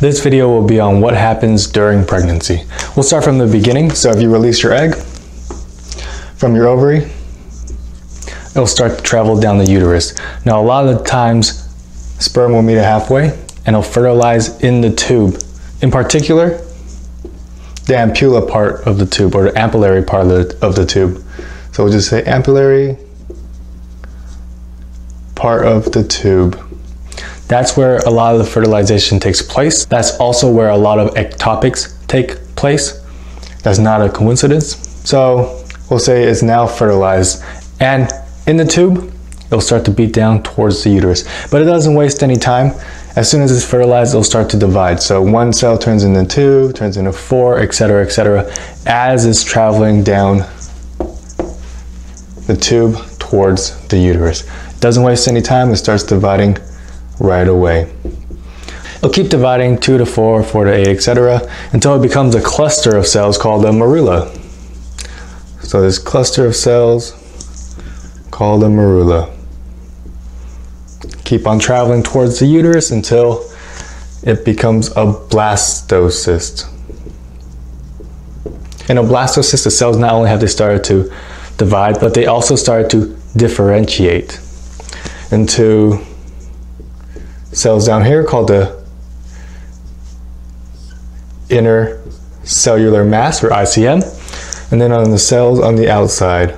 This video will be on what happens during pregnancy. We'll start from the beginning. So if you release your egg from your ovary, it'll start to travel down the uterus. Now a lot of the times sperm will meet it halfway and it'll fertilize in the tube. In particular, the ampulla part of the tube or the ampullary part of the, of the tube. So we'll just say ampullary part of the tube. That's where a lot of the fertilization takes place. That's also where a lot of ectopics take place. That's not a coincidence. So we'll say it's now fertilized and in the tube, it'll start to beat down towards the uterus. But it doesn't waste any time. As soon as it's fertilized, it'll start to divide. So one cell turns into two, turns into four, etc., etc., as it's traveling down the tube towards the uterus. It doesn't waste any time, it starts dividing right away. It'll keep dividing 2 to 4, 4 to 8, etc., until it becomes a cluster of cells called a morula. So this cluster of cells called a morula. Keep on traveling towards the uterus until it becomes a blastocyst. In a blastocyst, the cells not only have they started to divide, but they also started to differentiate into cells down here called the inner cellular mass or ICM, and then on the cells on the outside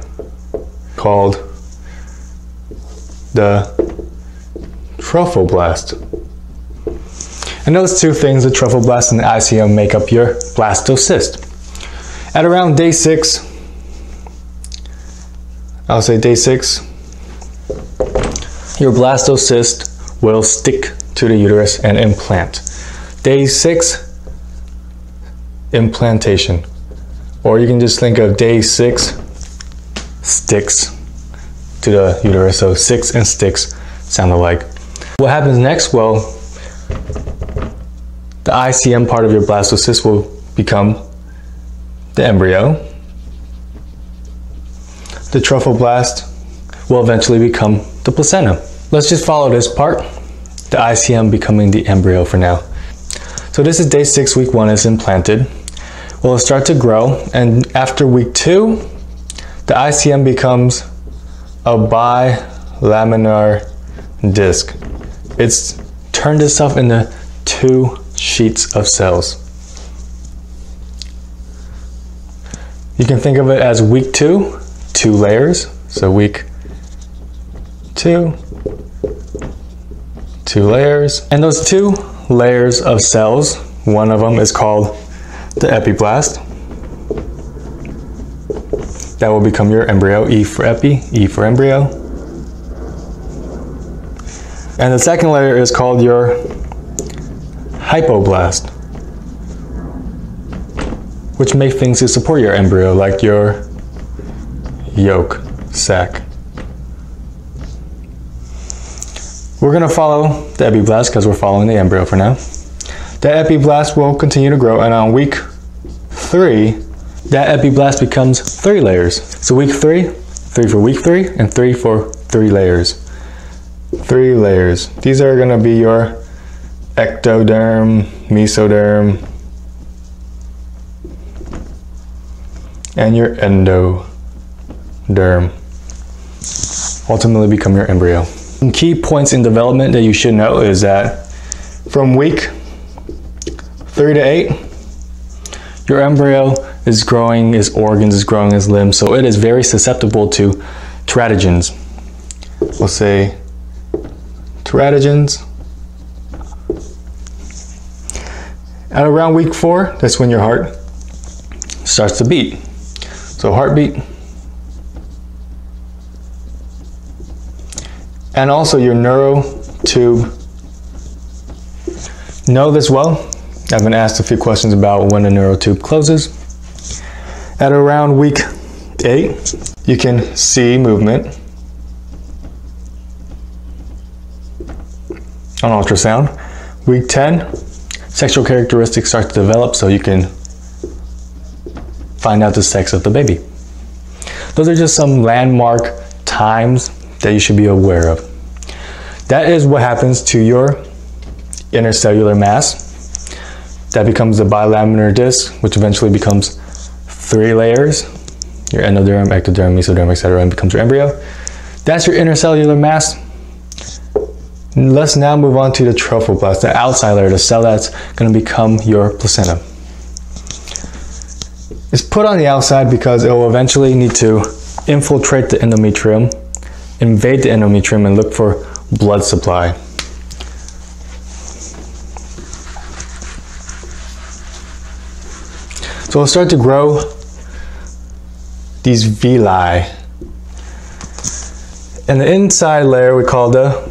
called the trophoblast. And those two things, the trophoblast and the ICM, make up your blastocyst. At around day six, I'll say day six, your blastocyst will stick to the uterus and implant. Day six, implantation. Or you can just think of day six, sticks to the uterus. So six and sticks sound alike. What happens next? Well, the ICM part of your blastocyst will become the embryo. The trophoblast will eventually become the placenta. Let's just follow this part, the ICM becoming the embryo for now. So this is day six, week one is implanted. Well, it'll start to grow, and after week two, the ICM becomes a bilaminar disc. It's turned itself into two sheets of cells. You can think of it as week two, two layers. So week two, two layers. And those two layers of cells, one of them is called the epiblast. That will become your embryo, E for epi, E for embryo. And the second layer is called your hypoblast, which make things to support your embryo, like your yolk sac. We're going to follow the epiblast because we're following the embryo for now. The epiblast will continue to grow, and on week three, that epiblast becomes three layers. So week three, three for week three, and three for three layers. Three layers. These are going to be your ectoderm, mesoderm, and your endoderm. Ultimately become your embryo. Some key points in development that you should know is that from week three to eight, your embryo is growing its organs, is growing its limbs, so it is very susceptible to teratogens. We'll say teratogens. At around week four, that's when your heart starts to beat. So heartbeat. And also your neuro tube. Know this well. I've been asked a few questions about when the neuro tube closes. At around week eight, you can see movement on ultrasound. Week 10, sexual characteristics start to develop so you can find out the sex of the baby. Those are just some landmark times that you should be aware of. That is what happens to your intercellular mass. That becomes a bilaminar disc, which eventually becomes three layers your endoderm, ectoderm, mesoderm, etc., and becomes your embryo. That's your intercellular mass. Let's now move on to the trophoblast, the outside layer, the cell that's going to become your placenta. It's put on the outside because it will eventually need to infiltrate the endometrium, invade the endometrium, and look for blood supply. So it'll start to grow these villi. And the inside layer we call the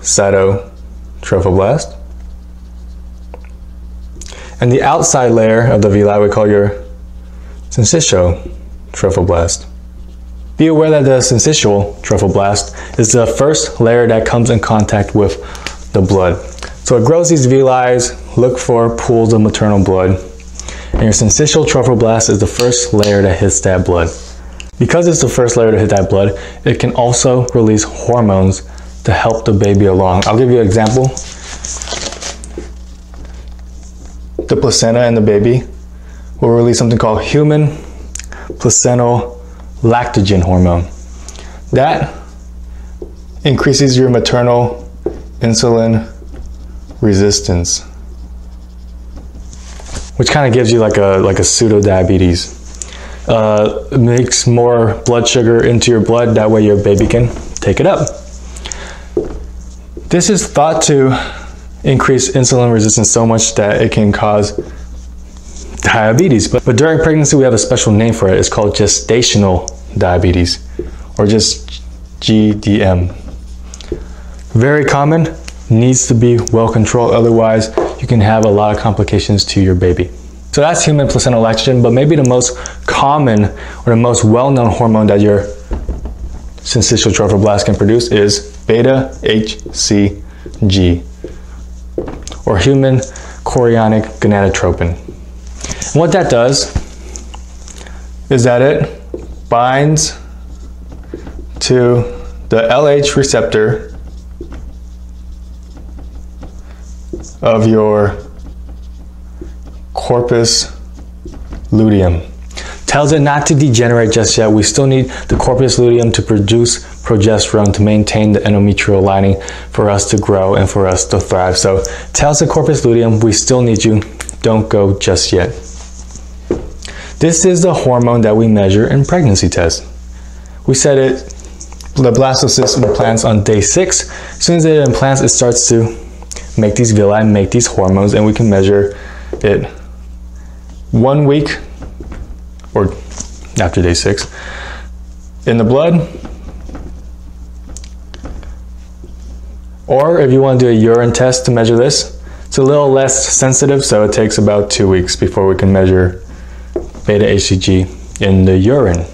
cytotrophoblast. And the outside layer of the villi we call your syncytial trophoblast. Be aware that the syncytiotrophoblast is the first layer that comes in contact with the blood. So it grows these villi, look for pools of maternal blood, and your syncytiotrophoblast is the first layer that hits that blood. Because it's the first layer to hit that blood, it can also release hormones to help the baby along. I'll give you an example. The placenta and the baby will release something called human placental lactogen hormone. That increases your maternal insulin resistance, which kind of gives you like a like a pseudo diabetes. Uh, makes more blood sugar into your blood. That way, your baby can take it up. This is thought to increase insulin resistance so much that it can cause diabetes. But, but during pregnancy, we have a special name for it. It's called gestational diabetes or just GDM. Very common, needs to be well controlled. Otherwise, you can have a lot of complications to your baby. So that's human placental lactogen, but maybe the most common or the most well-known hormone that your syncytiotrophoblast can produce is beta HCG or human chorionic gonadotropin. What that does is that it binds to the LH receptor of your corpus luteum. Tells it not to degenerate just yet. We still need the corpus luteum to produce progesterone to maintain the endometrial lining for us to grow and for us to thrive. So tells the corpus luteum, we still need you. Don't go just yet. This is the hormone that we measure in pregnancy tests. We said it, the blastocyst implants on day six. As soon as it implants, it starts to make these villi, make these hormones, and we can measure it one week or after day six in the blood. Or if you want to do a urine test to measure this, it's a little less sensitive, so it takes about two weeks before we can measure beta HCG in the urine.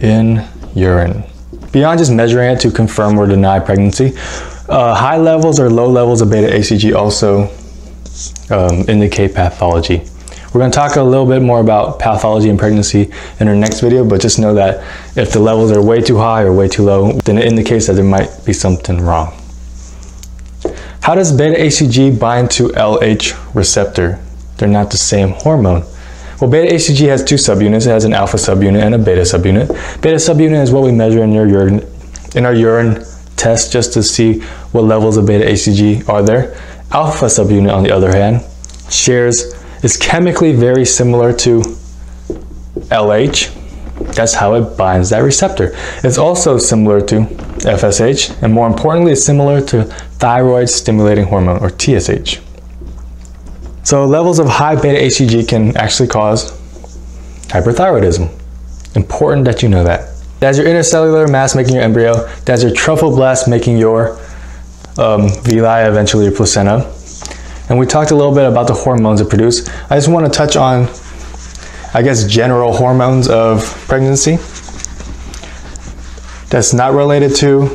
In urine. Beyond just measuring it to confirm or deny pregnancy, uh, high levels or low levels of beta HCG also um, indicate pathology. We're going to talk a little bit more about pathology in pregnancy in our next video, but just know that if the levels are way too high or way too low, then it indicates that there might be something wrong. How does beta HCG bind to LH receptor? They're not the same hormone. Well, beta HCG has two subunits. It has an alpha subunit and a beta subunit. Beta subunit is what we measure in your urine, in our urine test just to see what levels of beta HCG are there. Alpha subunit, on the other hand, shares is chemically very similar to LH. That's how it binds that receptor. It's also similar to FSH, and more importantly, it's similar to thyroid stimulating hormone or TSH. So levels of high beta HCG can actually cause hyperthyroidism. Important that you know that. That's your intercellular mass making your embryo. That's your trophoblast making your um, villi, eventually your placenta. And we talked a little bit about the hormones it produce. I just want to touch on, I guess, general hormones of pregnancy. That's not related to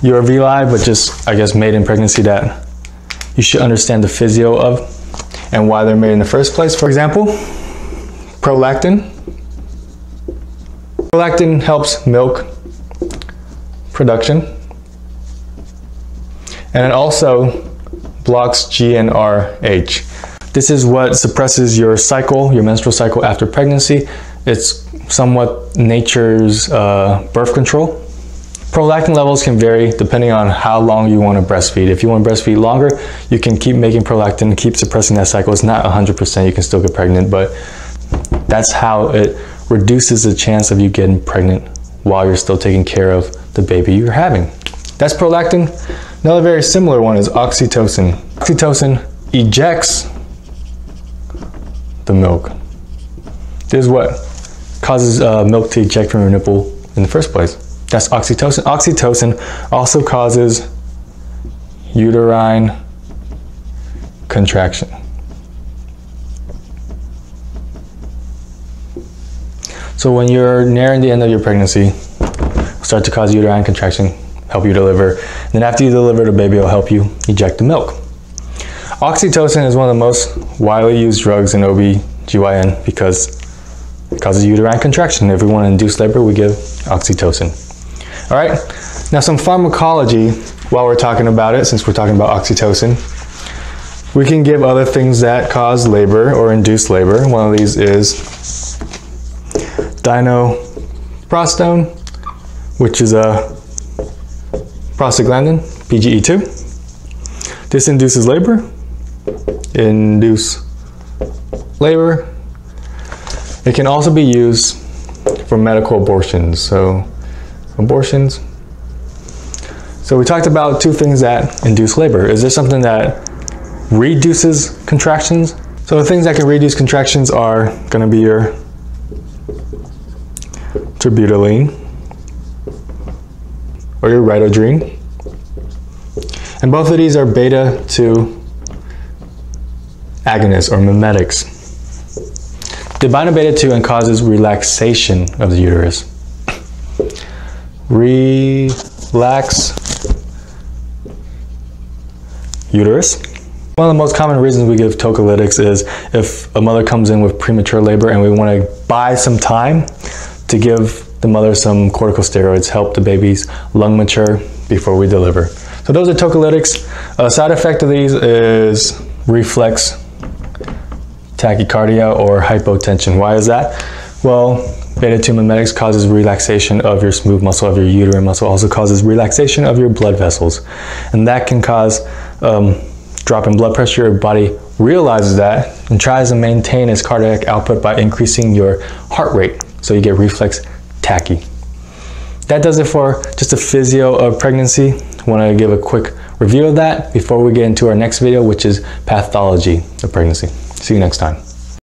your villi, but just, I guess, made in pregnancy that you should understand the physio of and why they're made in the first place. For example, prolactin. Prolactin helps milk production. And it also blocks GnRH. This is what suppresses your cycle, your menstrual cycle after pregnancy. It's somewhat nature's uh, birth control. Prolactin levels can vary depending on how long you want to breastfeed. If you want to breastfeed longer, you can keep making prolactin, keep suppressing that cycle. It's not 100%, you can still get pregnant, but that's how it reduces the chance of you getting pregnant while you're still taking care of the baby you're having. That's prolactin. Another very similar one is oxytocin. Oxytocin ejects the milk. This is what causes uh, milk to eject from your nipple in the first place. That's oxytocin. Oxytocin also causes uterine contraction. So when you're nearing the end of your pregnancy, start to cause uterine contraction, help you deliver. And then after you deliver the baby, it'll help you eject the milk. Oxytocin is one of the most widely used drugs in OB/GYN because it causes uterine contraction. If we want to induce labor, we give oxytocin. All right, now some pharmacology while we're talking about it, since we're talking about oxytocin. We can give other things that cause labor or induce labor. One of these is dinoprostone, which is a prostaglandin, PGE2. This induces labor, induce labor. It can also be used for medical abortions, so abortions. So we talked about two things that induce labor. Is there something that reduces contractions? So the things that can reduce contractions are going to be your terbutaline or your ritodrine. And both of these are beta 2 agonists or mimetics. They bind to beta 2 and causes relaxation of the uterus. Relax uterus. One of the most common reasons we give tocolytics is if a mother comes in with premature labor and we want to buy some time to give the mother some corticosteroids, help the baby's lung mature before we deliver. So those are tocolytics. A side effect of these is reflex tachycardia or hypotension. Why is that? Well, beta-2 mimetics causes relaxation of your smooth muscle, of your uterine muscle, also causes relaxation of your blood vessels. And that can cause um, drop in blood pressure. Your body realizes that and tries to maintain its cardiac output by increasing your heart rate. So you get reflex tachy. That does it for just a physio of pregnancy. Want to give a quick review of that before we get into our next video, which is pathology of pregnancy. See you next time.